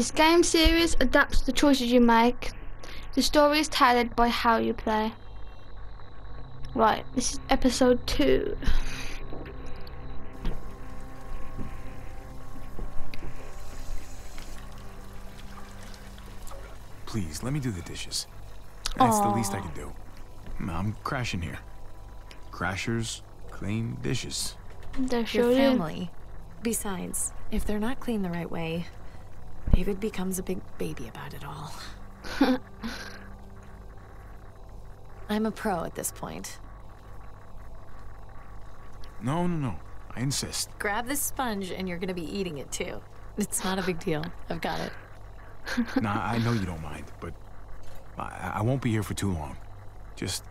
This game series adapts the choices you make. The story is tailored by how you play. Right, this is episode two. Please, let me do the dishes. That's the least I can do. I'm crashing here. Crashers clean dishes. They Your sure do. family. Besides, if they're not clean the right way, David becomes a big baby about it all. I'm a pro at this point. No, no, no. I insist. Grab this sponge and you're gonna be eating it too. It's not a big deal. I've got it. nah, I know you don't mind, but I, I won't be here for too long. Just,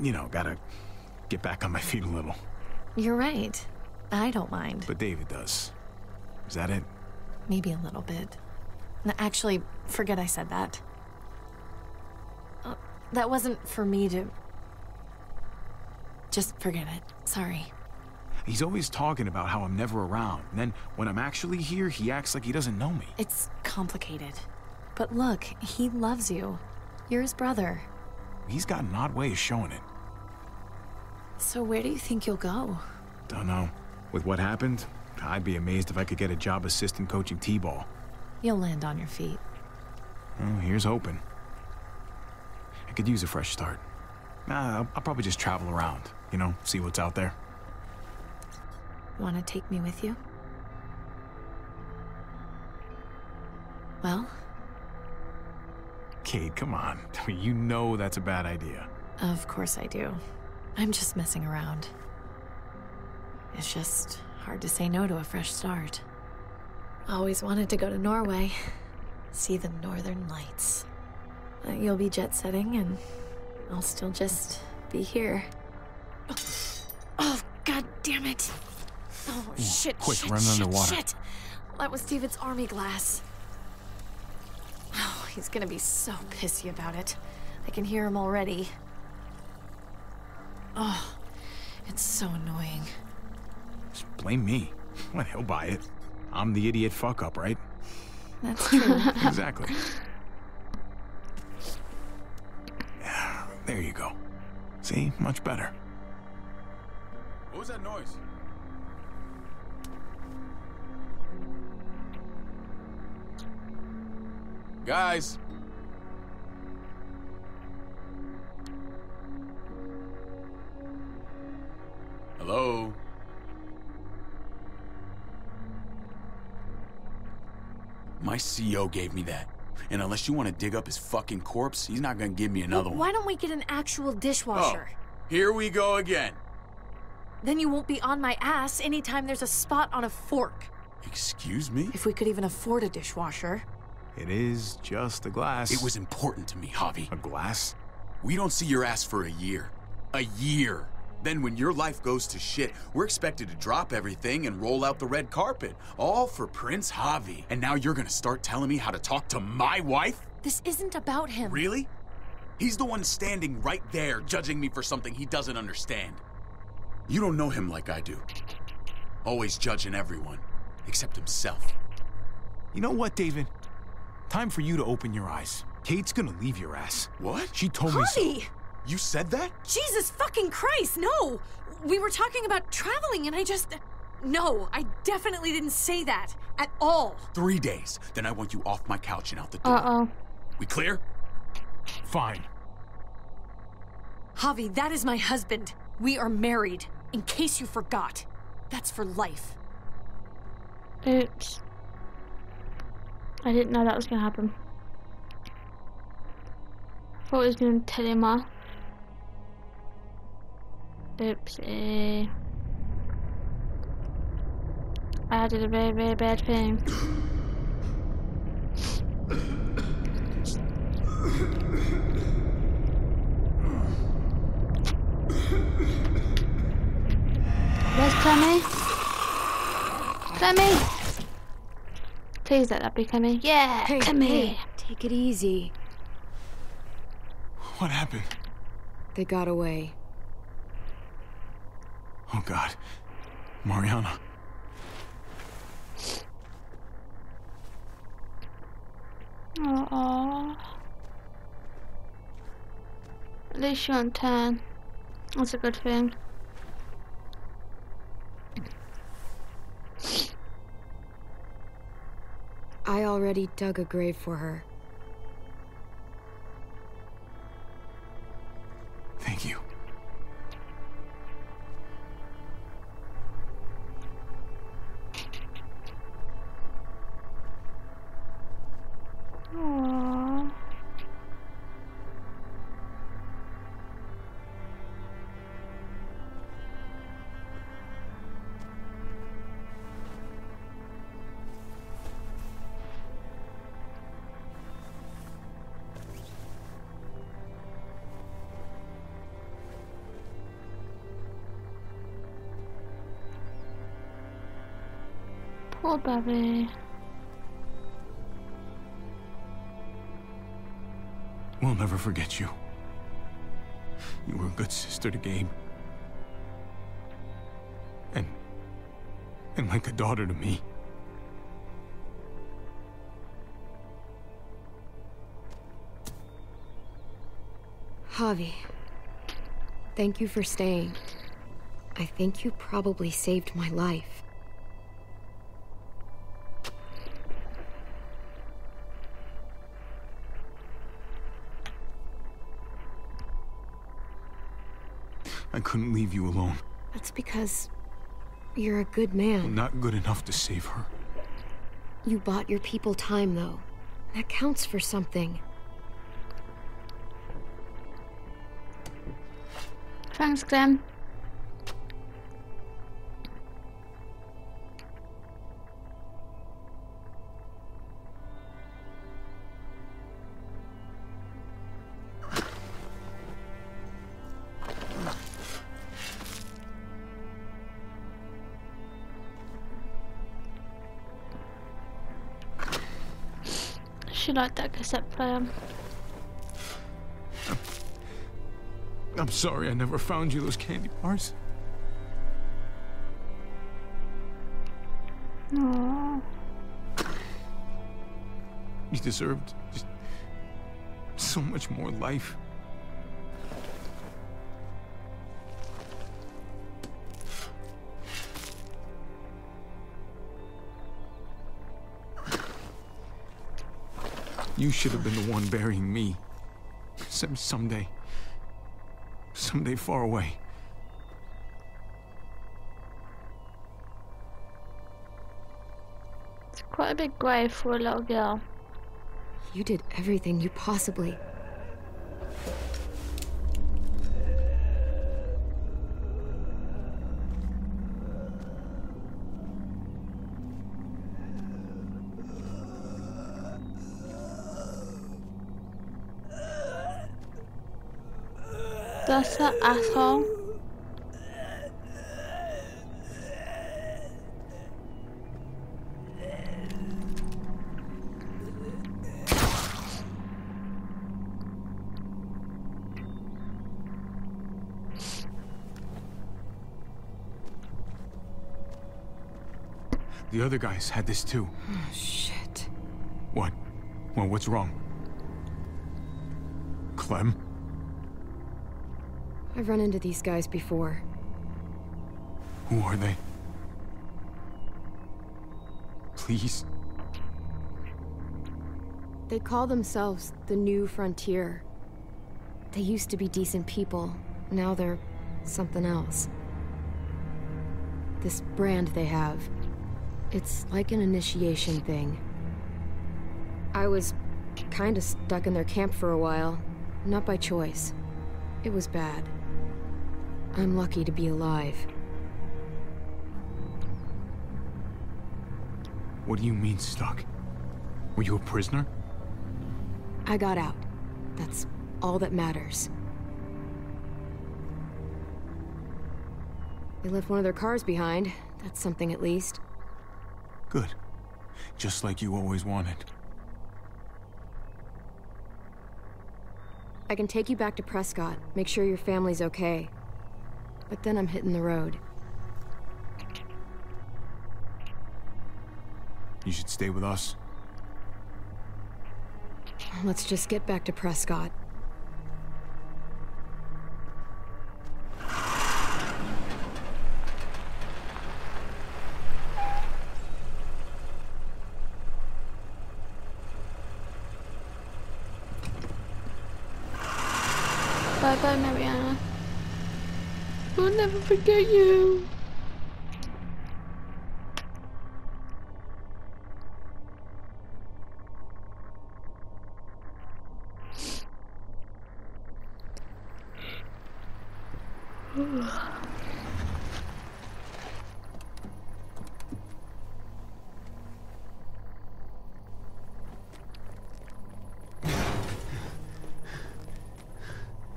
you know, gotta get back on my feet a little. You're right. I don't mind. But David does. Is that it? Maybe a little bit. No, actually, forget I said that. Uh, that wasn't for me to. Just forget it. Sorry. He's always talking about how I'm never around. And then when I'm actually here, he acts like he doesn't know me. It's complicated. But look, he loves you. You're his brother. He's got an odd way of showing it. So where do you think you'll go? Don't know. With what happened, I'd be amazed if I could get a job assistant coaching T-ball. You'll land on your feet. Well, here's hoping. I could use a fresh start. Nah, I'll, I'll probably just travel around, you know, see what's out there. Want to take me with you? Well, Kate, come on. You know that's a bad idea. of course I do. I'm just messing around. It's just hard to say no to a fresh start. Always wanted to go to Norway, see the northern lights. Uh, You'll be jet setting, and I'll still just be here. Oh, god damn it! Oh, shit, quick, shit, run shit, underwater. shit! That was David's army glass. Oh, he's gonna be so pissy about it. I can hear him already. Oh, it's so annoying. Just blame me. Well, he'll buy it. I'm the idiot fuck up, right? That's true. exactly. Yeah, there you go. See? Much better. What was that noise? Guys! Hello? My CO gave me that. And unless you want to dig up his fucking corpse, he's not gonna give me another one. Why don't we get an actual dishwasher? Oh, here we go again. Then you won't be on my ass anytime there's a spot on a fork. Excuse me? If we could even afford a dishwasher. It is just a glass. It was important to me, Javi. a glass? We don't see your ass for a year. A year. Then when your life goes to shit, we're expected to drop everything and roll out the red carpet. All for Prince Javi. And now you're gonna start telling me how to talk to my wife? This isn't about him. Really? He's the one standing right there judging me for something he doesn't understand. You don't know him like I do. Always judging everyone, except himself. You know what, David? Time for you to open your eyes. Kate's gonna leave your ass. What? She told me so. Honey! You said that? Jesus fucking Christ, no! We were talking about traveling and I just. No, I definitely didn't say that. At all. Three days. Then I want you off my couch and out the door. Uh oh. We clear? Fine. Javi, that is my husband. We are married. In case you forgot. That's for life. Oops. I didn't know that was gonna happen. Thought it was gonna tell him off. Oopsie. I did a very, very bad thing. Where's Clemmy? Clemmy! Please let that be Clemmy. Yeah, Clemmy! take it easy. What happened? They got away. Oh, God. Mariana. Aww. At least you're on 10. That's a good thing. I already dug a grave for her. Thank you. Poor baby. We'll never forget you. You were a good sister to Gabe. And. and like a daughter to me. Javi, thank you for staying. I think you probably saved my life. Couldn't leave you alone. That's because you're a good man. Not good enough to save her. You bought your people time, though. That counts for something. Thanks, Clem. She like that cassette player. I'm sorry I never found you those candy bars. Aww. You deserved just so much more life. You should have been the one burying me. Some someday. Someday far away. It's quite a big grave for a little girl. You did everything you possibly. That's that asshole. The other guys had this too. Oh, Shit. What? Well, what's wrong? Clem? I've run into these guys before. Who are they? Please? They call themselves the New Frontier. They used to be decent people. Now they're something else. This brand they have. It's like an initiation thing. I was kinda stuck in their camp for a while. Not by choice. It was bad. I'm lucky to be alive. What do you mean stuck? Were you a prisoner? I got out. That's all that matters. They left one of their cars behind. That's something at least. Good. Just like you always wanted. I can take you back to Prescott, make sure your family's okay. But then I'm hitting the road. You should stay with us. Let's just get back to Prescott. Bye bye, Mariana. I'll never forget you.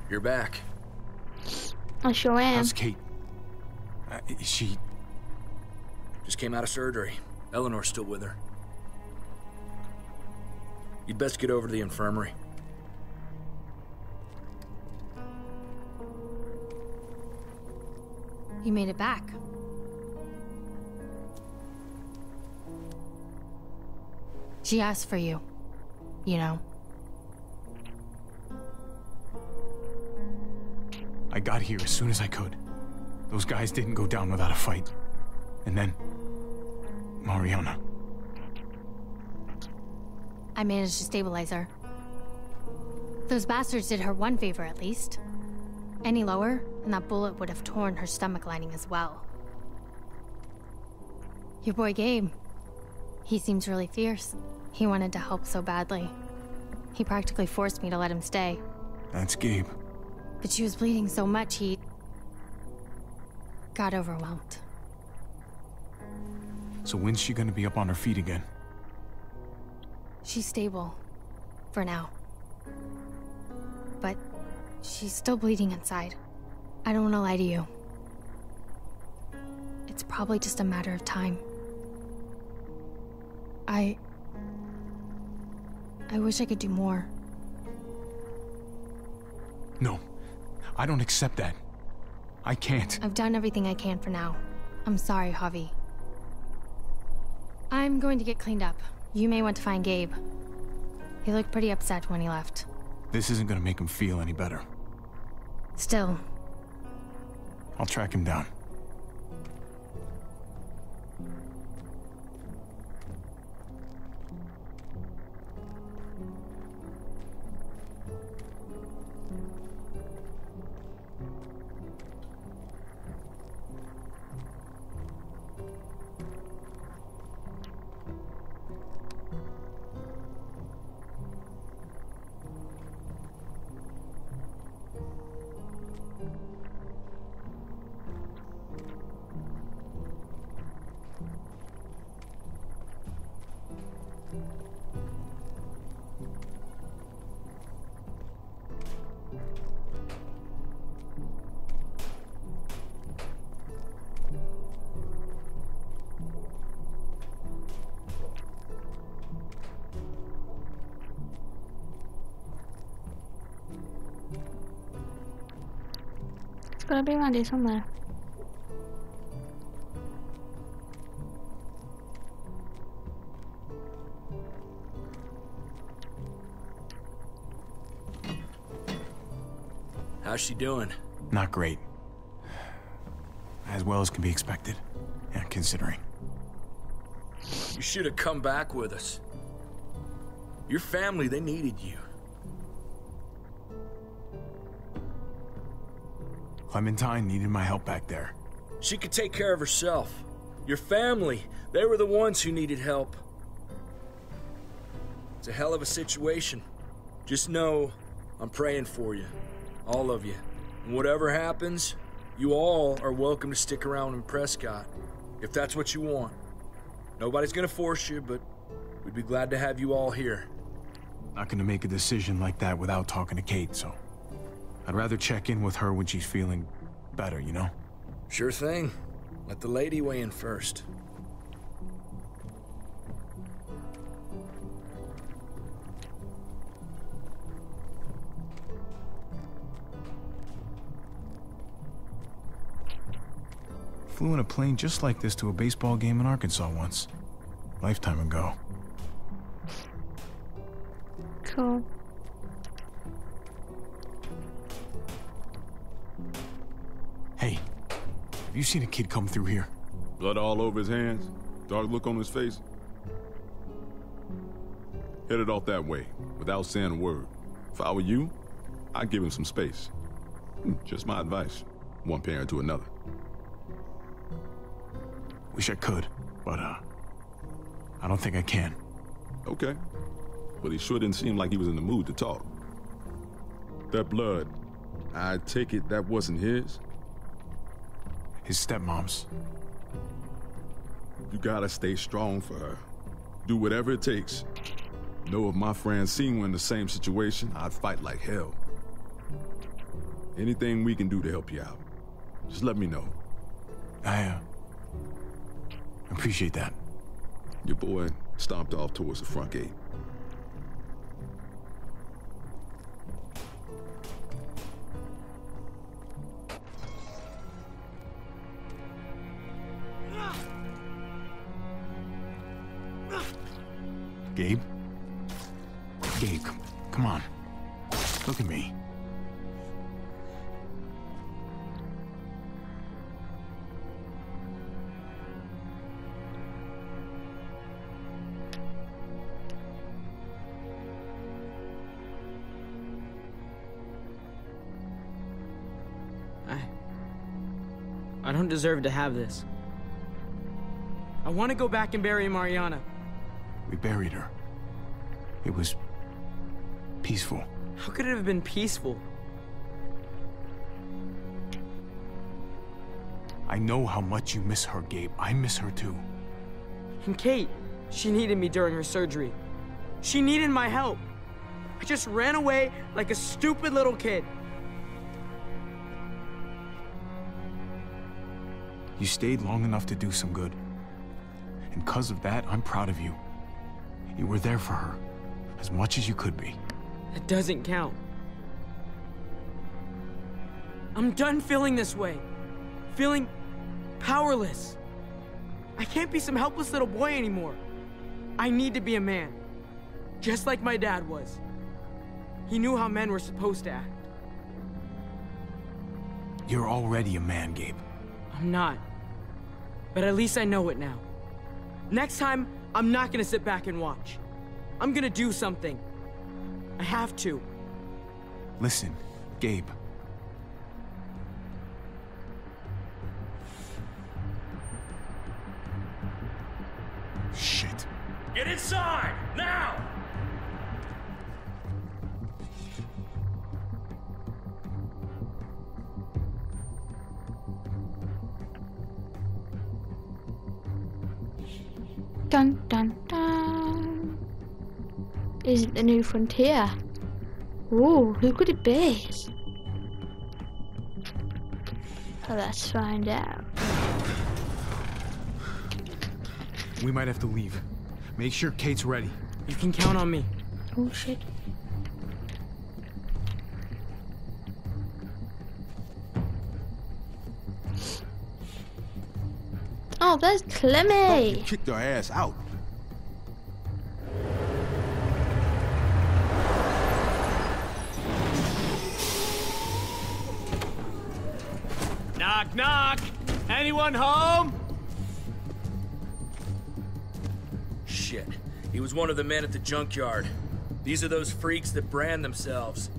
You're back. I sure am. How's Kate? Is she... Just came out of surgery. Eleanor's still with her. You'd best get over to the infirmary. You made it back. She asked for you. You know. I got here as soon as I could. Those guys didn't go down without a fight. And then... Mariana. I managed to stabilize her. Those bastards did her one favor at least. Any lower, and that bullet would have torn her stomach lining as well. Your boy Gabe. He seems really fierce. He wanted to help so badly. He practically forced me to let him stay. That's Gabe. But she was bleeding so much he... got overwhelmed. So when's she gonna be up on her feet again? She's stable. For now. But she's still bleeding inside. I don't want to lie to you. It's probably just a matter of time. I. I wish I could do more. No. I don't accept that. I can't. I've done everything I can for now. I'm sorry, Javi. I'm going to get cleaned up. You may want to find Gabe. He looked pretty upset when he left. This isn't gonna make him feel any better. Still, I'll track him down. It's gotta be around here somewhere. How's she doing? Not great. As well as can be expected. Yeah, considering. You should have come back with us. Your family, they needed you. Clementine needed my help back there. She could take care of herself. Your family, they were the ones who needed help. It's a hell of a situation. Just know I'm praying for you. All of you. And whatever happens, you all are welcome to stick around in Prescott. If that's what you want. Nobody's gonna force you, but we'd be glad to have you all here. Not gonna make a decision like that without talking to Kate, so... I'd rather check in with her when she's feeling better, you know? Sure thing. Let the lady weigh in first. Flew in a plane just like this to a baseball game in Arkansas once. Lifetime ago. Cool. Have you seen a kid come through here? Blood all over his hands, dark look on his face. Headed off that way, without saying a word. If I were you, I'd give him some space. Hmm, Just my advice. One parent to another. Wish I could, but, uh, I don't think I can. Okay. But he sure didn't seem like he was in the mood to talk. That blood, I take it that wasn't his? His stepmom's. You gotta stay strong for her. Do whatever it takes. Know if my Francine were in the same situation, I'd fight like hell. Anything we can do to help you out, just let me know. I, uh, appreciate that. Your boy stomped off towards the front gate. Don't deserve to have this. I want to go back and bury Mariana. We buried her. It was peaceful. How could it have been peaceful? I know how much you miss her, Gabe. I miss her too. And Kate, she needed me during her surgery. She needed my help. I just ran away like a stupid little kid. You stayed long enough to do some good. And because of that, I'm proud of you. You were there for her, as much as you could be. That doesn't count. I'm done feeling this way. Feeling powerless. I can't be some helpless little boy anymore. I need to be a man. Just like my dad was. He knew how men were supposed to act. You're already a man, Gabe. I'm not. But at least I know it now. Next time, I'm not gonna sit back and watch. I'm gonna do something. I have to. Listen, Gabe. Shit. Get inside! The new frontier? Ooh, who could it be? Well, let's find out. We might have to leave. Make sure Kate's ready. You can count on me. Oh shit. Oh, there's Clemmy. Kicked her ass out. Anyone home? Shit. He was one of the men at the junkyard. These are those freaks that brand themselves.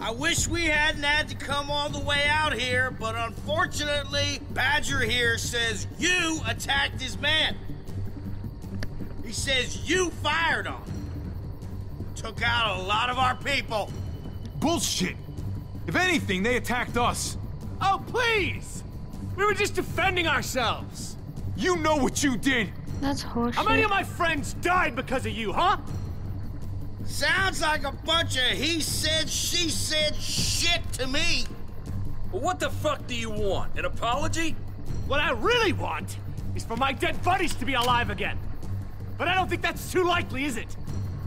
I wish we hadn't had to come all the way out here, but unfortunately, Badger here says you attacked his man. He says you fired on him. Took out a lot of our people. Bullshit! If anything, they attacked us. Oh, please! We were just defending ourselves. You know what you did! That's horseshit. How many of my friends died because of you, huh? Sounds like a bunch of he said, she said shit to me. Well, what the fuck do you want? An apology? What I really want is for my dead buddies to be alive again. But I don't think that's too likely, is it?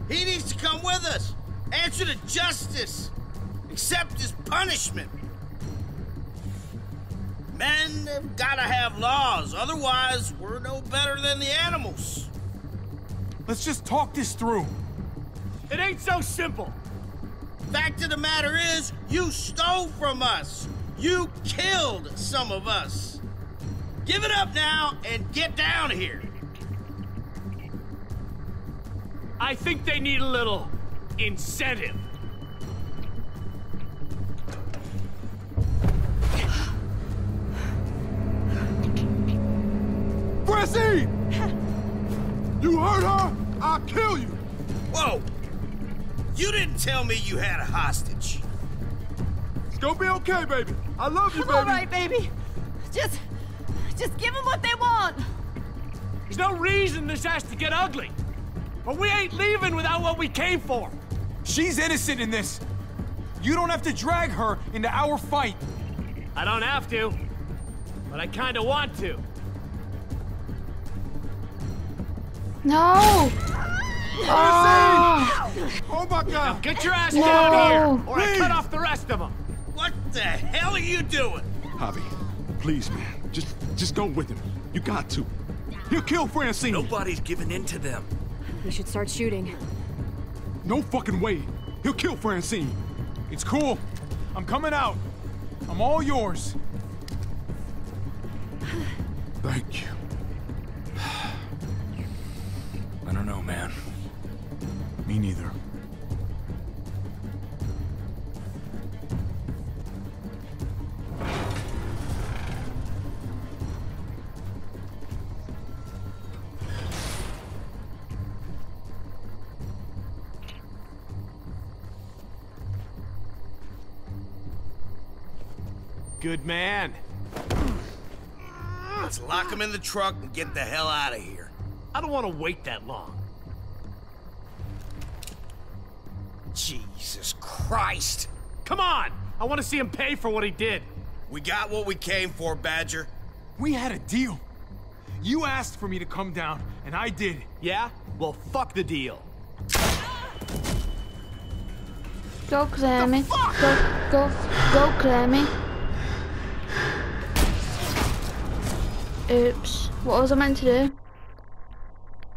He needs to come with us. Answer to justice. Accept his punishment. Men have gotta have laws, otherwise, we're no better than the animals. Let's just talk this through. It ain't so simple. Fact of the matter is, you stole from us. You killed some of us. Give it up now and get down here. I think they need a little incentive. Francine! You hurt her? I'll kill you! Whoa! You didn't tell me you had a hostage. It's gonna be okay, baby. I love you, baby. All right, baby. Just, just give them what they want. There's no reason this has to get ugly. But we ain't leaving without what we came for. She's innocent in this. You don't have to drag her into our fight. I don't have to, but I kinda want to. No! Oh, Oh my god! get your ass No. down here, or I cut off the rest of them. What the hell are you doing? Javi, please, man. Just just go with him. You got to. He'll kill Francine. Nobody's giving in to them. We should start shooting. No fucking way. He'll kill Francine. It's cool. I'm coming out. I'm all yours. Thank you. Me neither. Good man. Let's lock him in the truck and get the hell out of here. I don't want to wait that long. Jesus Christ! Come on! I want to see him pay for what he did. We got what we came for, Badger. We had a deal. You asked for me to come down, and I did. Yeah? Well, fuck the deal. go Clemmy. Go, go, go Clemmy. Oops. What was I meant to do?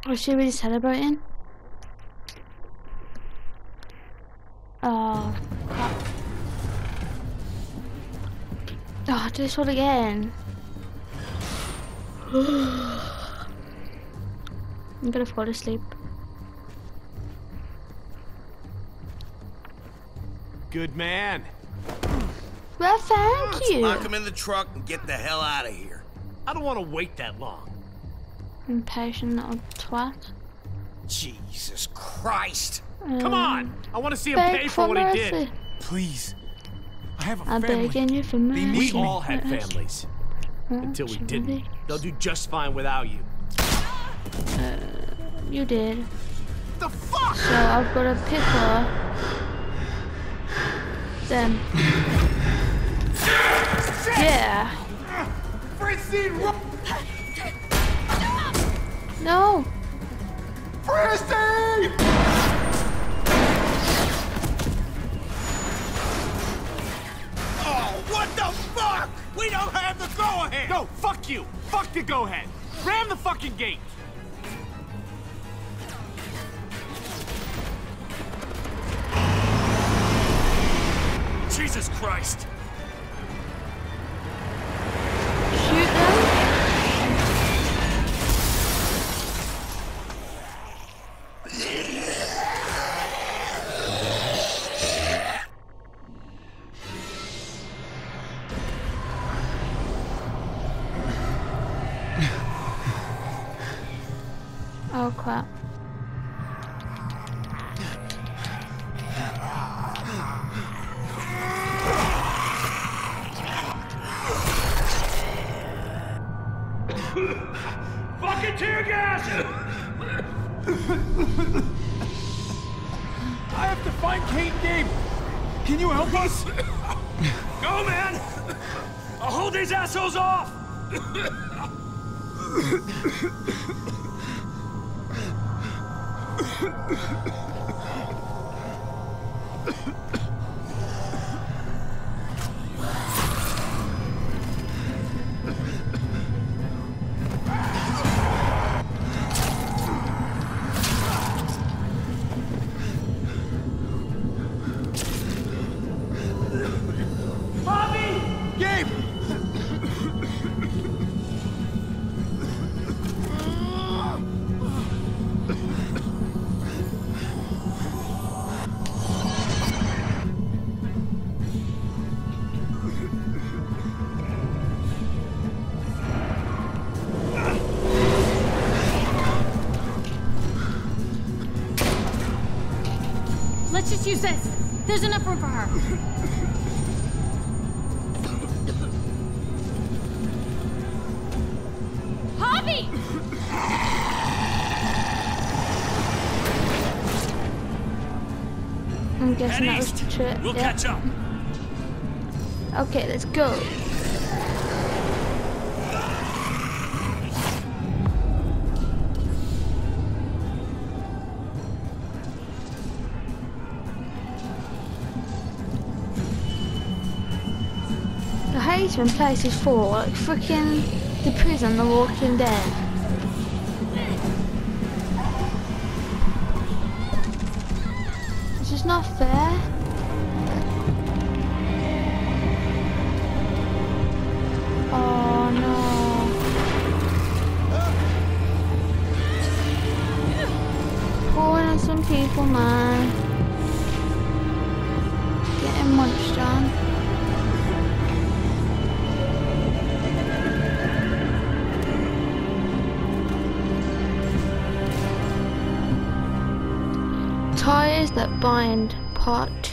Was she really celebrating? Oh, crap. Oh, do this one again. I'm gonna fall asleep. Good man. Well, thank Let's you. lock him in the truck and get the hell out of here. I don't want to wait that long. Impatient little twat. Jesus Christ! Come um, on! I want to see him pay for for what he did. Please. I have a I'm family. begging you for mercy. We all had families. Until we didn't. They'll do just fine without you. Uh, you did. The fuck? So I've got to pick her. Then. Yeah. Francine, run! No. Francine! The fuck? We don't have the go-ahead! No, fuck you! Fuck the go ahead! Ram the fucking gate! Jesus Christ! We'll yeah. catch up. Okay, let's go. The Hazeman place is for like freaking the prison, The Walking Dead. This is not fair.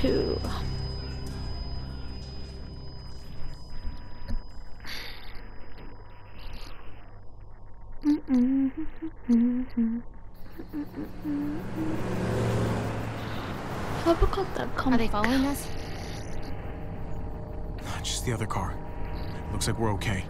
Two. I forgot that Are they following us? Just the other car. Looks like we're okay.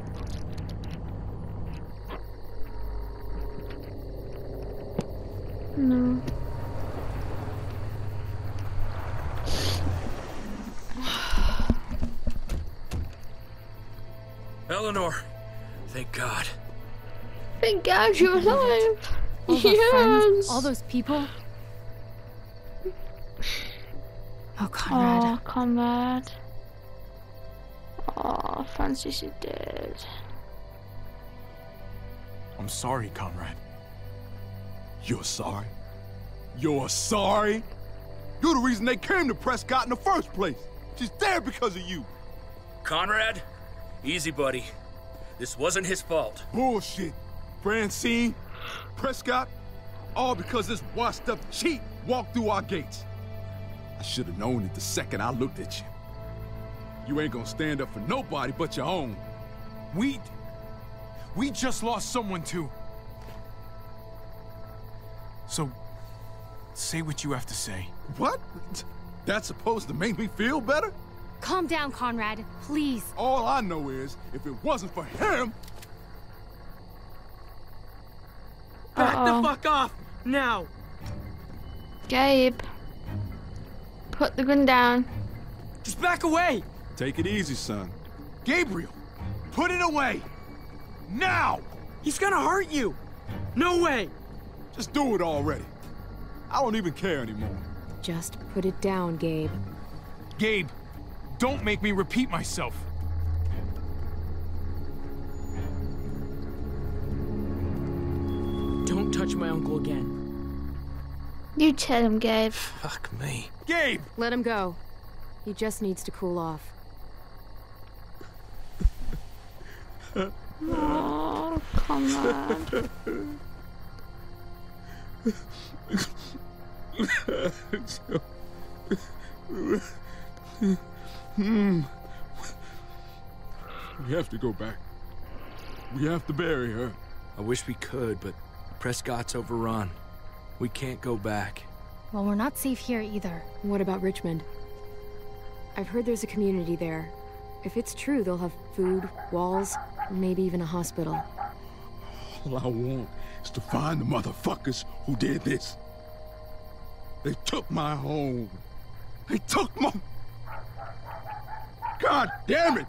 God you're alive. All the yes. friends, all those people. Oh, Conrad. Oh, Conrad. Oh, Francine is dead. I'm sorry, Conrad. You're sorry? You're sorry? You're the reason they came to Prescott in the first place. She's there because of you. Conrad, easy, buddy. This wasn't his fault. Bullshit. Francine, Prescott, all because this washed up cheat walked through our gates. I should have known it the second I looked at you. You ain't gonna stand up for nobody but your own. We... We just lost someone too. So, say what you have to say. What? That's supposed to make me feel better? Calm down, Conrad. Please. All I know is, if it wasn't for him, Back Uh-oh. The oh. fuck off! Now! Gabe. Put the gun down. Just back away! take it easy, son. Gabriel, put it away! Now! He's gonna hurt you! No way! Just do it already. I don't even care anymore. Just put it down, Gabe. Gabe, don't make me repeat myself. My uncle again. You tell him, Gabe. Fuck me. Gabe! Let him go. He just needs to cool off. Oh, Conrad. Hmm. We have to go back. We have to bury her. I wish we could, but Prescott's overrun. We can't go back. Well, we're not safe here either. What about Richmond? I've heard there's a community there. If it's true, they'll have food, walls, maybe even a hospital. All I want is to find the motherfuckers who did this. They took my home. They took my... God damn it!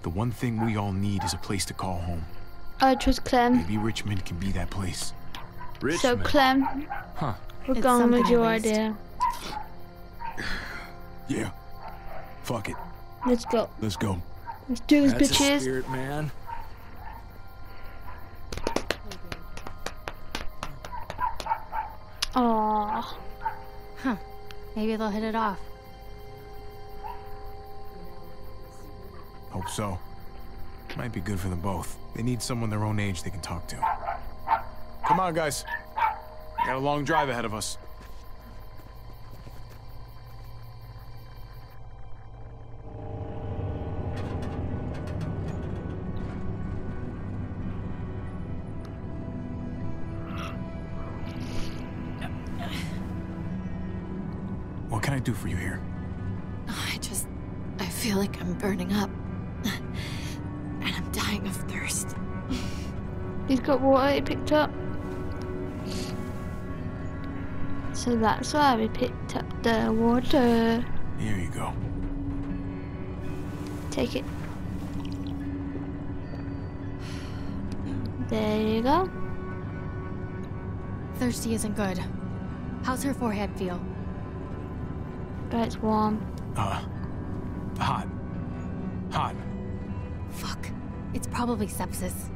The one thing we all need is a place to call home. I trust Clem. Maybe Richmond can be that place. Richmond. So, Clem, Huh. we're It's going with your idea. Yeah. Fuck it. Let's go. Let's go. Let's do this, That's a bitches. spirit, man. Aww. Huh. Maybe they'll hit it off. Hope so. Might be good for them both. They need someone their own age they can talk to. Come on, guys. We got a long drive ahead of us. Water he picked up. So that's why we picked up the water. Here you go. Take it. There you go. Thirsty isn't good. How's her forehead feel? But it's warm. Uh, hot. Hot. Fuck. It's probably sepsis.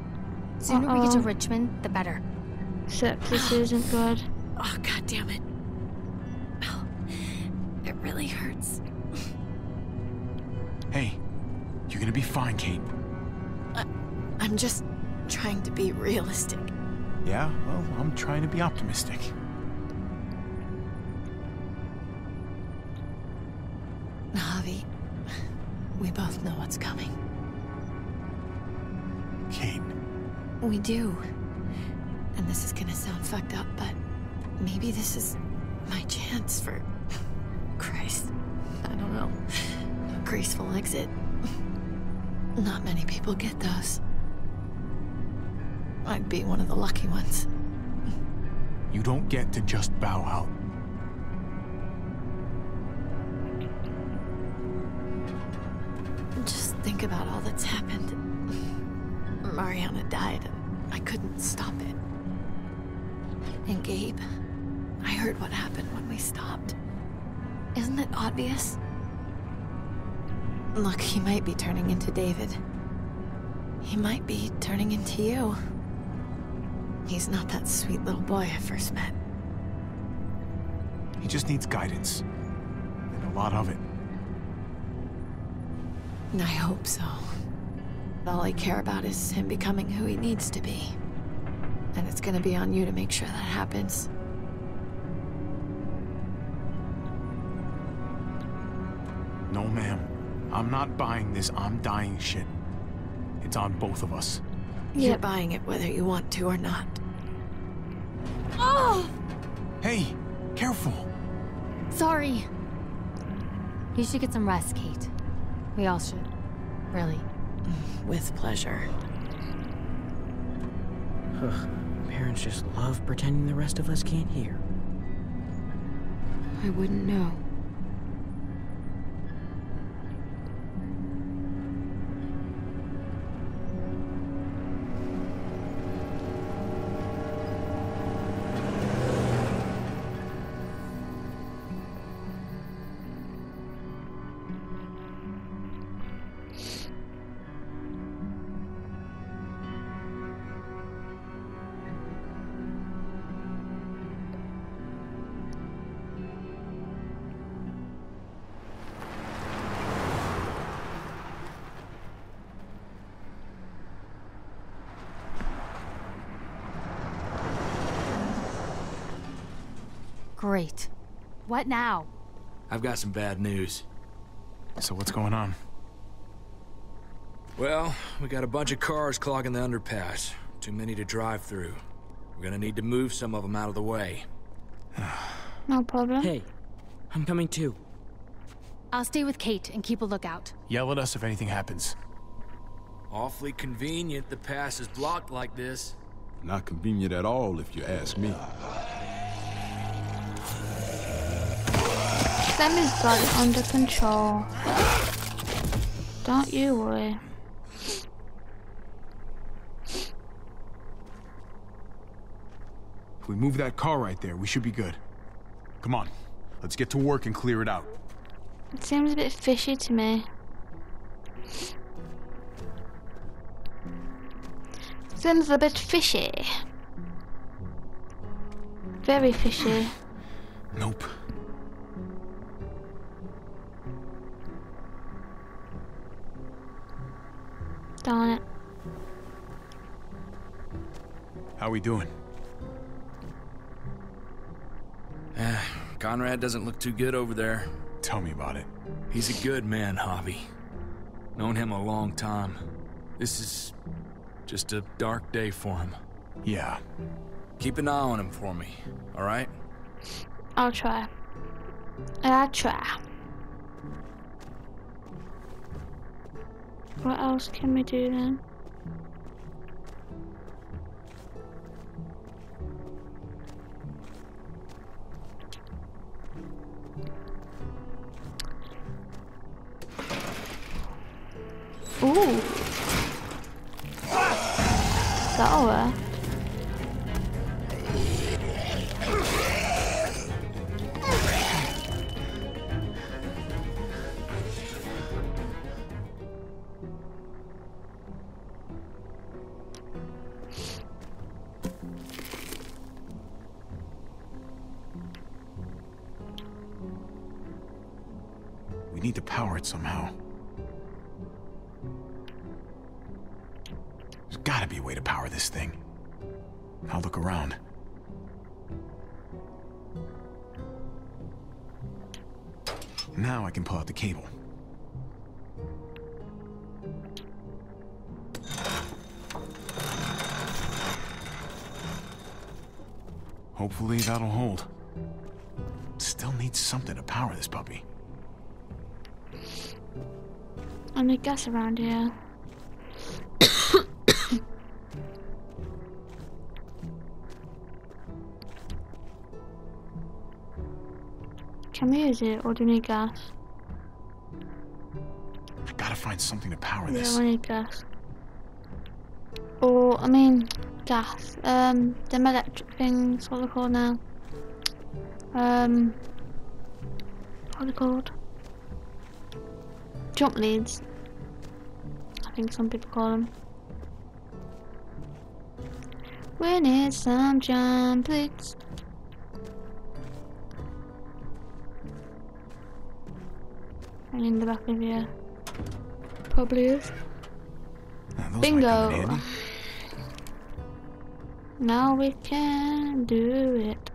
Sooner we get to Richmond, the better. Sepsis isn't good. Oh, god damn it. Oh, it really hurts. Hey, you're gonna be fine, Kate. I'm just trying to be realistic. Yeah? Well, I'm trying to be optimistic. Javi, we both know what's coming. Kate. We do. And this is gonna sound fucked up, but maybe this is my chance for. Christ. I don't know. A graceful exit. Not many people get those. I'd be one of the lucky ones. You don't get to just bow out. Just think about all that's happened. Mariana died, I couldn't stop it. And Gabe, I heard what happened when we stopped. Isn't it obvious? Look, he might be turning into David. He might be turning into you. He's not that sweet little boy I first met. He just needs guidance. And a lot of it. And I hope so. All I care about is him becoming who he needs to be. And it's gonna be on you to make sure that happens. No, ma'am. I'm not buying this I'm dying shit. It's on both of us. You're buying it whether you want to or not. Oh! Hey, careful. Sorry. You should get some rest, Kate. We all should. Really. With pleasure. Ugh, parents just love pretending the rest of us can't hear. I wouldn't know. Great. What now? I've got some bad news. So what's going on? Well, we got a bunch of cars clogging the underpass. Too many to drive through. We're gonna need to move some of them out of the way. No problem. Hey, I'm coming too. I'll stay with Kate and keep a lookout. Yell at us if anything happens. Awfully convenient the pass is blocked like this. Not convenient at all, if you ask me. Sammy's got it under control. Don't you worry. If we move that car right there, we should be good. Come on, let's get to work and clear it out. It seems a bit fishy to me. Seems a bit fishy. Very fishy. Nope. Darn it. How we doing? Eh, Conrad doesn't look too good over there. Tell me about it. He's a good man, Javi. Known him a long time. This is just a dark day for him. Yeah. Keep an eye on him for me, all right? I'll try. I'll try. What else can we do then? Any gas around here? Can we use it or do we need gas? I gotta find something to power Yeah, this. we need gas. Or, I mean, gas. Um, them electric things, what are they called now? Um, what are they called? Jump leads. I think some people call them. We need some jump leads. And in the back of here. Probably is. Now, those might come in Bingo. Now we can do it.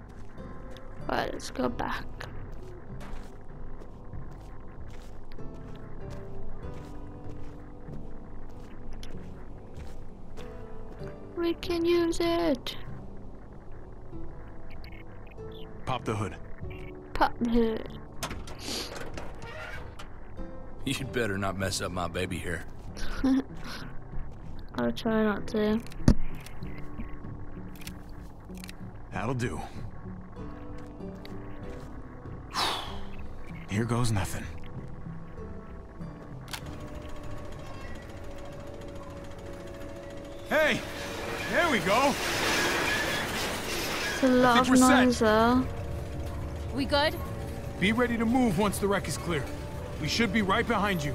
Right, let's go back. We can use it. Pop the hood. Pop the hood. You'd better not mess up my baby here. I'll try not to. That'll do. Here goes nothing. We go! It's a lot of we're set. noise though. We good? Be ready to move once the wreck is clear. We should be right behind you.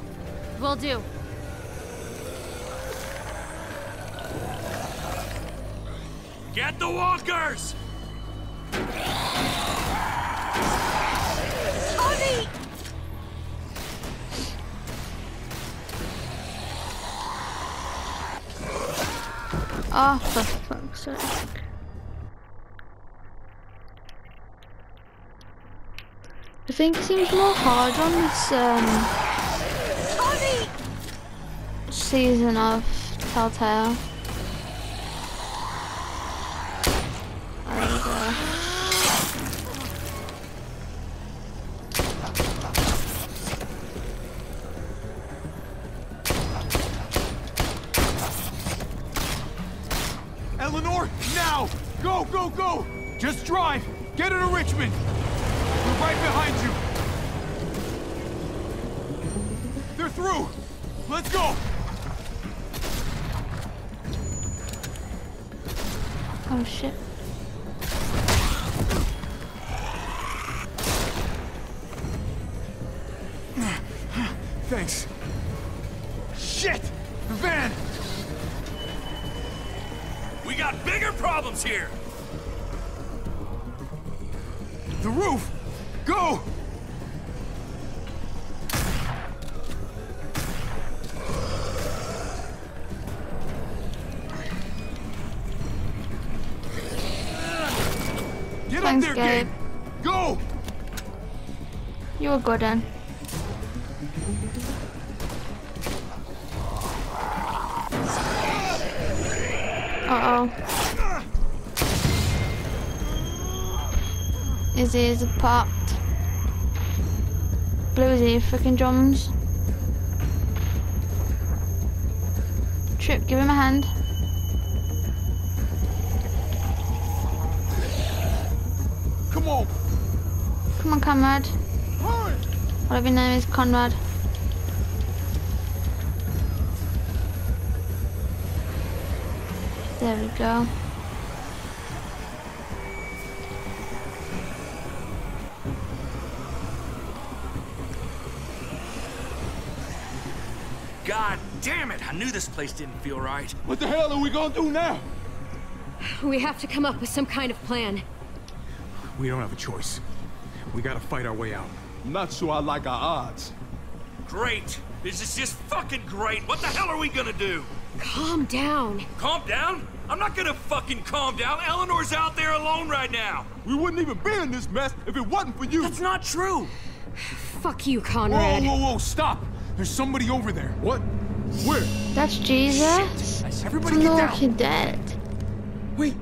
Will do. Get the walkers! Oh, for fuck's sake. I think it seems more hard on this um, season of Telltale. Were good then. Uh oh. His ears are popped. bluesy freaking drums. Tripp, give him a hand. Come on. Come on, comrade. Hurry. Whatever your name is, Conrad. There we go. God damn it! I knew this place didn't feel right. What the hell are we gonna do now? We have to come up with some kind of plan. We don't have a choice. We gotta fight our way out. I'm not sure I like our odds. Great. This is just fucking great. What the hell are we gonna do? Calm down. Calm down? I'm not gonna fucking calm down. Eleanor's out there alone right now. We wouldn't even be in this mess if it wasn't for you. That's not true. Fuck you, Whoa, Conrad. whoa, whoa, whoa, stop! There's somebody over there. What? Where? That's Jesus. Everybody From get The down. Walking Dead. Wait,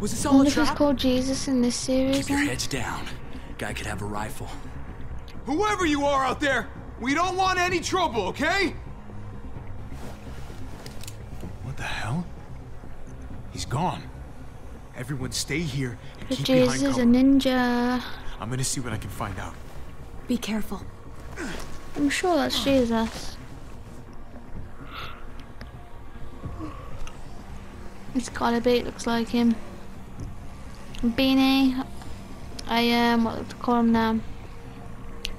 was this I all a wonder if he's trap? called Jesus in this series. Keep your heads down. Guy could have a rifle. Whoever you are out there, we don't want any trouble, okay? What the hell? He's gone. Everyone stay here and But keep Jesus behind is a ninja. I'm gonna see what I can find out. Be careful. I'm sure that's Jesus. It's gotta be, it looks like him. Beanie. I um what to call him now?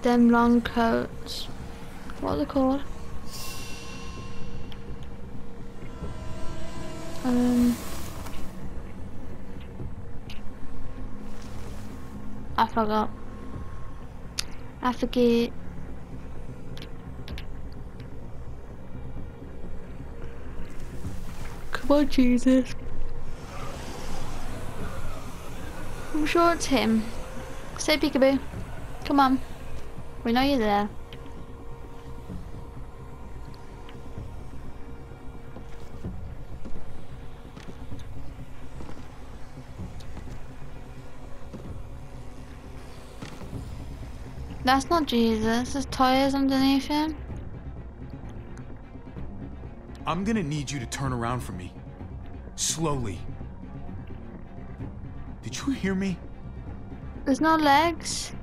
Them long coats. What are they called? Um I forgot. I forget. Come on, Jesus. I'm sure it's him. Say peekaboo. Come on. We know you're there. That's not Jesus. There's tires underneath him. I'm gonna need you to turn around for me. Slowly. Did you hear me? There's no legs.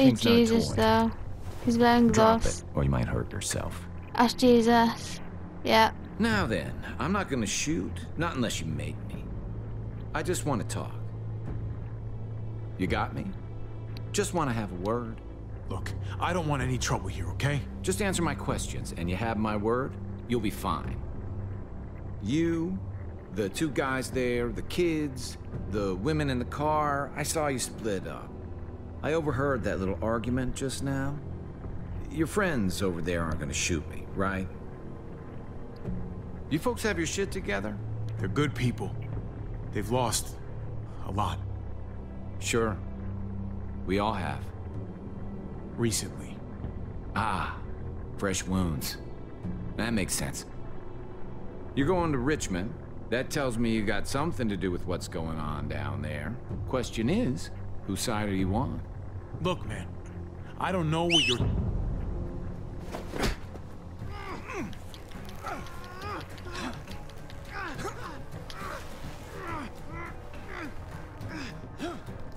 Is thing's not a Jesus though. He's wearing Drop gloves. it, or you might hurt yourself. That's Jesus. Yeah. Now then, I'm not gonna shoot, not unless you make me. I just want to talk. You got me? Just want to have a word. Look, I don't want any trouble here, okay? Just answer my questions, and you have my word, you'll be fine. You, the two guys there, the kids, the women in the car, I saw you split up. I overheard that little argument just now. Your friends over there aren't gonna shoot me, right? You folks have your shit together? They're good people. They've lost a lot Sure. We all have. recently. Ah, fresh wounds. That makes sense. You're going to Richmond. That tells me you got something to do with what's going on down there. Question is, whose side are you on? Look, man, I don't know what you're.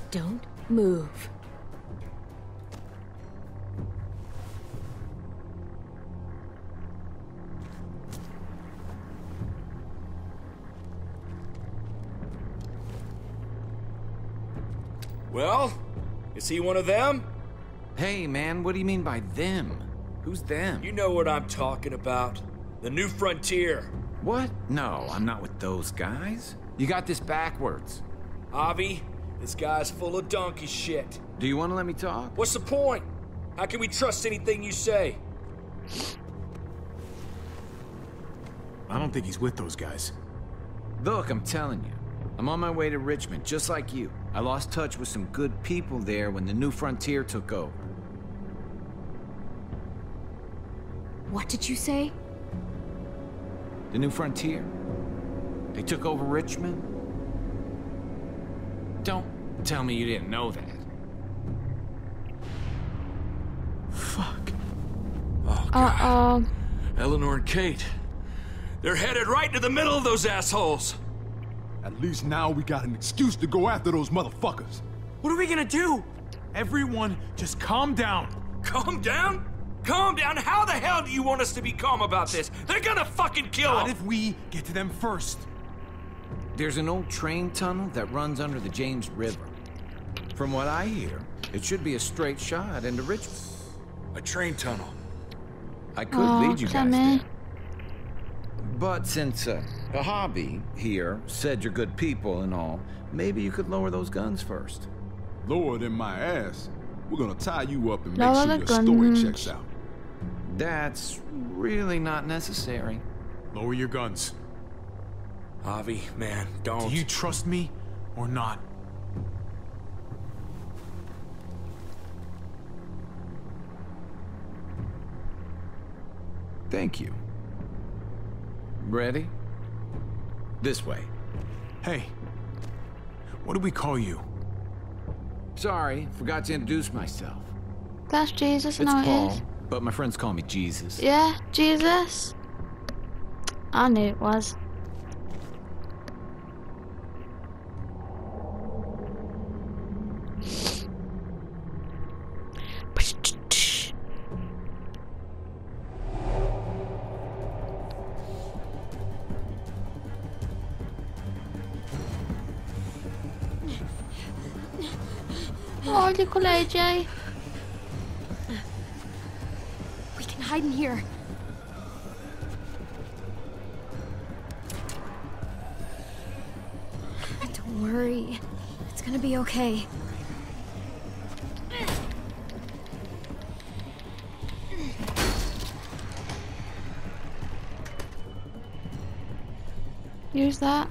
Don't move. Is he one of them? Hey, man, what do you mean by them? Who's them? You know what I'm talking about. The new frontier. What? No, I'm not with those guys. You got this backwards. Javi, this guy's full of donkey shit. Do you want to let me talk? What's the point? How can we trust anything you say? I don't think he's with those guys. Look, I'm telling you. I'm on my way to Richmond, just like you. I lost touch with some good people there when the new frontier took over. What did you say? The new frontier? They took over Richmond? Don't tell me you didn't know that. Fuck. Oh, God. Uh-oh. Eleanor and Kate. They're headed right to the middle of those assholes. At least now we got an excuse to go after those motherfuckers. What are we gonna do? Everyone, just calm down. Calm down? Calm down? How the hell do you want us to be calm about this? They're gonna fucking kill Not them! if we get to them first. There's an old train tunnel that runs under the James River. From what I hear, it should be a straight shot into Richmond. A train tunnel. I could Oh, lead you oh, guys there. But since uh, a hobby here said you're good people and all, maybe you could lower those guns first. Lower than my ass. We're gonna tie you up and make Lower sure the your story checks out. That's really not necessary. Lower your guns. Javi, man, don't. Do you trust me or not? Thank you. Ready? This way. Hey, what do we call you? Sorry, forgot to introduce myself. That's Jesus, It's no it Paul, is. but my friends call me Jesus. Yeah, Jesus. I knew it was. Little AJ. We can hide in here. Don't worry. It's gonna be okay. Use that.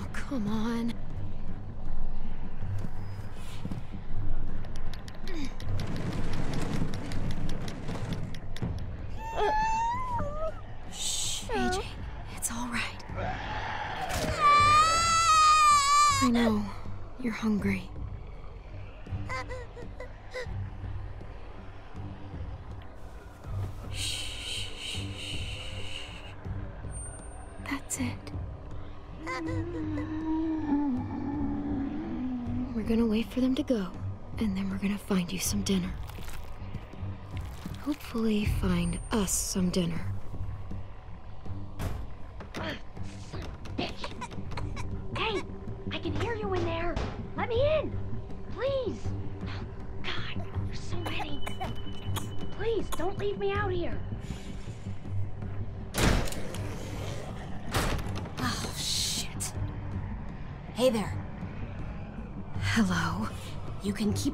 Oh, come on. Shh, AJ. It's all right. I know. You're hungry. Shh. That's it. We're gonna wait for them to go, and then we're gonna find you some dinner. Hopefully, find us some dinner.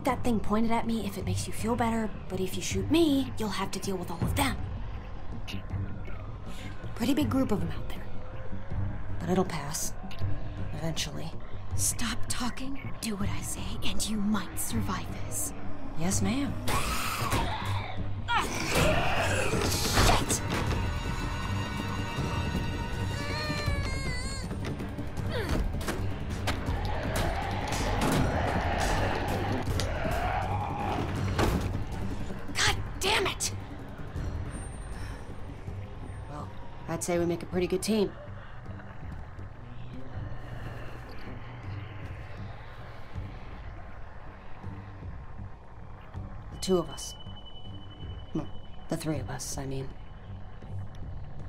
Keep that thing pointed at me if it makes you feel better, but if you shoot me, you'll have to deal with all of them. Pretty big group of them out there. But it'll pass. Eventually. Stop talking, do what I say, and you might survive this. Yes, ma'am. Ah! Say we make a pretty good team. The two of us. Well, the three of us, I mean.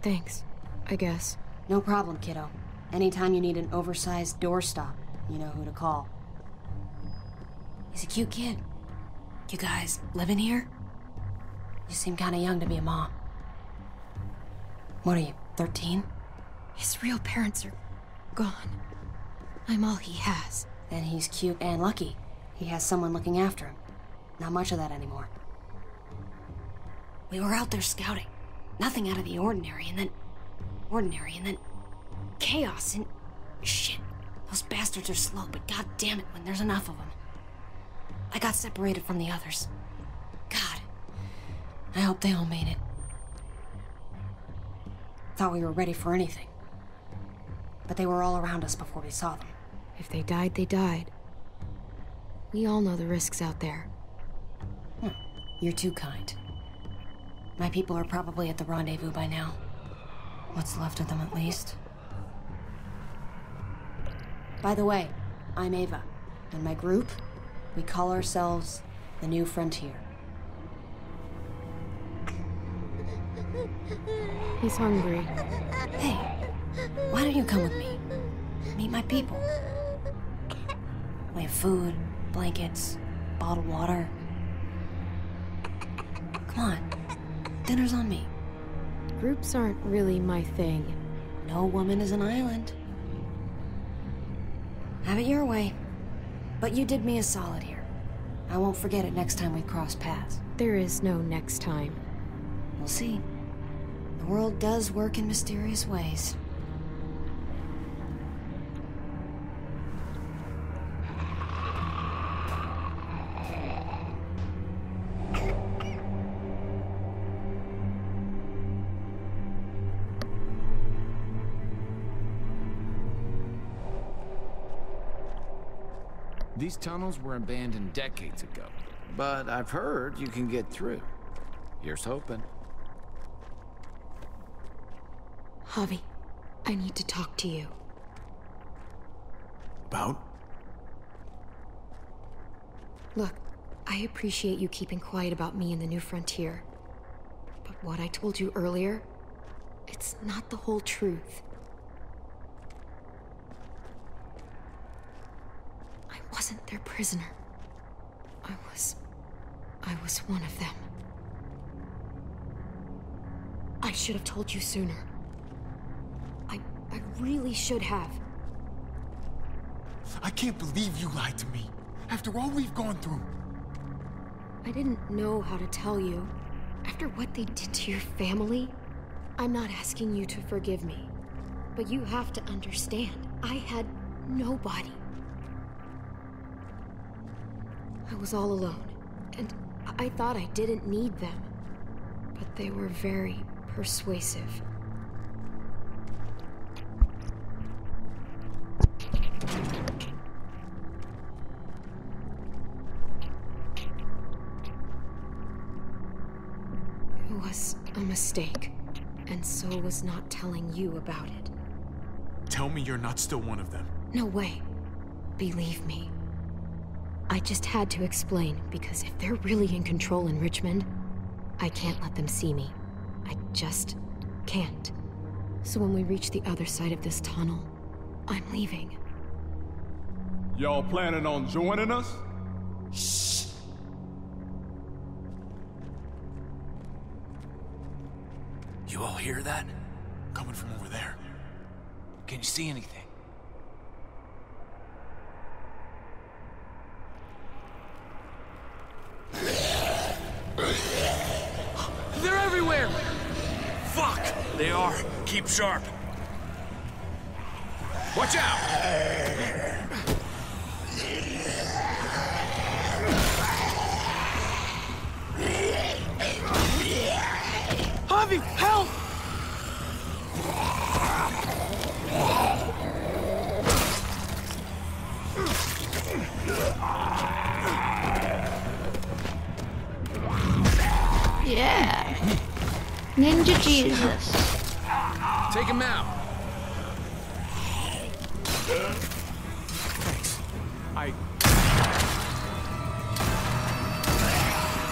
Thanks, I guess. No problem, kiddo. Anytime you need an oversized doorstop, you know who to call. He's a cute kid. You guys living here? You seem kinda young to be a mom. What are you, 13? His real parents are gone. I'm all he has. Then he's cute and lucky. He has someone looking after him. Not much of that anymore. We were out there scouting. Nothing out of the ordinary, and then. Ordinary, and then. Chaos and. Shit. Those bastards are slow, but god damn it when there's enough of them. I got separated from the others. God. I hope they all made it. Thought we were ready for anything. But they were all around us before we saw them. If they died, they died. We all know the risks out there. Hmm. You're too kind. My people are probably at the rendezvous by now. What's left of them, at least. By the way, I'm Ava, and my group, we call ourselves the New Frontier. He's hungry. Hey, why don't you come with me? Meet my people. We have food, blankets, bottled water. Come on, dinner's on me. Groups aren't really my thing. No woman is an island. Have it your way. But you did me a solid here. I won't forget it next time we cross paths. There is no next time. We'll see. The world does work in mysterious ways. These tunnels were abandoned decades ago, but I've heard you can get through. Here's hoping. Javi, I need to talk to you. About? Look, I appreciate you keeping quiet about me and the new frontier. But what I told you earlier, it's not the whole truth. I wasn't their prisoner. I was. I was one of them. I should have told you sooner. Really should have. I can't believe you lied to me. After all we've gone through. I didn't know how to tell you. After what they did to your family, I'm not asking you to forgive me. But you have to understand, I had nobody. I was all alone, and I thought I didn't need them. But they were very persuasive. Mistake, and so was not telling you about it. Tell me you're not still one of them. No way. Believe me. I just had to explain, because if they're really in control in Richmond, I can't let them see me. I just can't. So when we reach the other side of this tunnel, I'm leaving. Y'all planning on joining us? Hear that? Coming from over there. Can you see anything? They're everywhere! Fuck! They are. Keep sharp. Watch out! Javi, help! Yeah. Ninja Jesus. Take him out. Thanks. I.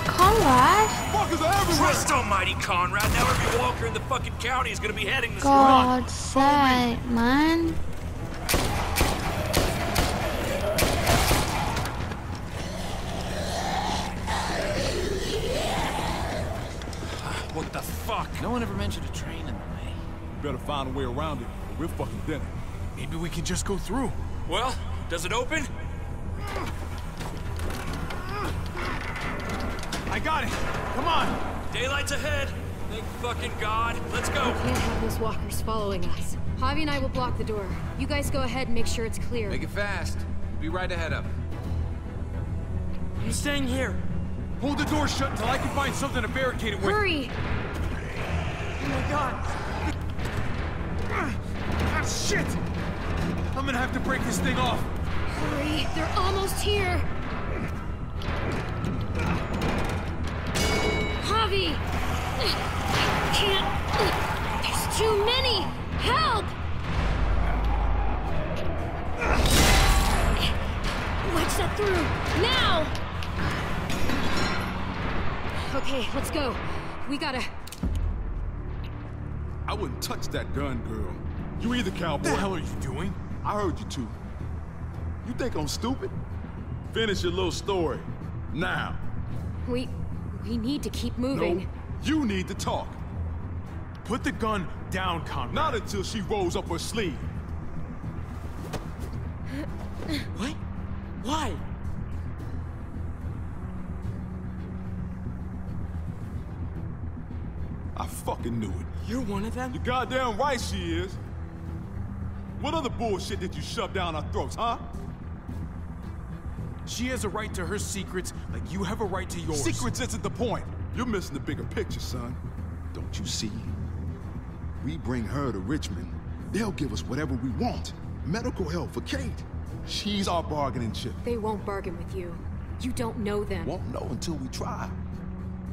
Conrad? Fuckers are everywhere! Christ almighty, Conrad. Now every walker in the fucking county is gonna be heading this way. God's sake, man. One ever mentioned a train in the way. We better find a way around it, or we're fucking dinner. Maybe we can just go through. Well, does it open? I got it. Come on. Daylight's ahead. Thank fucking God. Let's go. We Can't have those walkers following us. Javi and I will block the door. You guys go ahead and make sure it's clear. Make it fast. We'll be right ahead of him. I'm staying here. Hold the door shut until I can find something to barricade it with. Hurry! Oh my god! Ah, shit! I'm gonna have to break this thing off. Hurry! They're almost here! Javi! I can't... There's too many! Help! Wedge that through! Now! Okay, let's go. We gotta... I wouldn't touch that gun, girl. You either, cowboy. What the hell are you doing? I heard you two. You think I'm stupid? Finish your little story. Now. We... we need to keep moving. No, you need to talk. Put the gun down, Conrad. Not until she rolls up her sleeve. What? Why? Fucking knew it. You're one of them? You're goddamn right she is. What other bullshit did you shove down our throats, huh? She has a right to her secrets like you have a right to yours. Secrets isn't the point. You're missing the bigger picture, son. Don't you see? We bring her to Richmond, they'll give us whatever we want. Medical help for Kate. She's our bargaining chip. They won't bargain with you. You don't know them. Won't know until we try.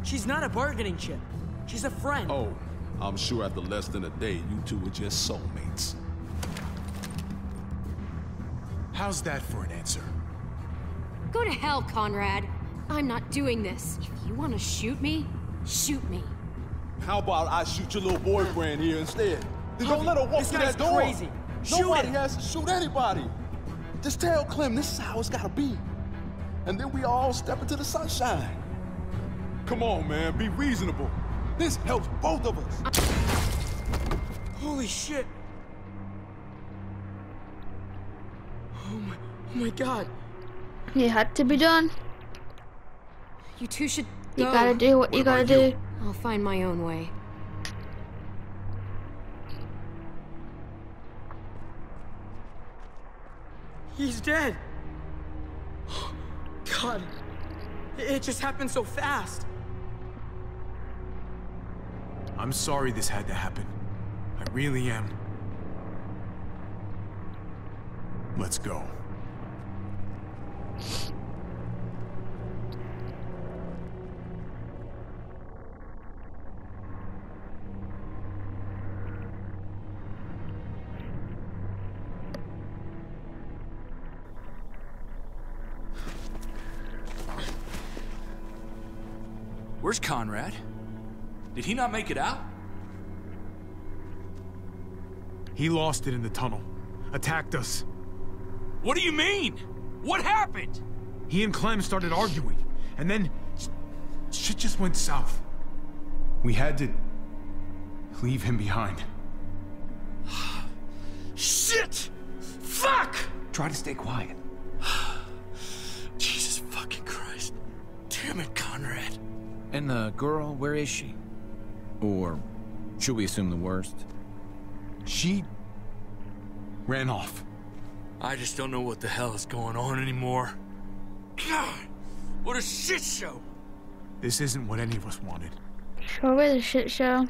She's not a bargaining chip. She's a friend. Oh, I'm sure after less than a day, you two are just soulmates. How's that for an answer? Go to hell, Conrad. I'm not doing this. If you want to shoot me, shoot me. How about I shoot your little boyfriend here instead? Then don't let her walk through that door. crazy. Shoot Nobody him. has to shoot anybody. Just tell Clem this is how it's gotta be. And then we all step into the sunshine. Come on, man, be reasonable. This helps both of us. Holy shit. Oh my, oh my god. It had to be done. You two should You gotta do what, you gotta do. I'll find my own way. He's dead. God. It it just happened so fast. I'm sorry this had to happen. I really am. Let's go. Where's Conrad? Did he not make it out? He lost it in the tunnel. Attacked us. What do you mean? What happened? He and Clem started arguing, and then shit just went south. We had to leave him behind. Shit! Fuck! Try to stay quiet. Jesus fucking Christ. Damn it, Conrad. And the girl, where is she? Or should we assume the worst? She ran off. I just don't know what the hell is going on anymore. God, what a shit show. This isn't what any of us wanted. Sure is a shit show.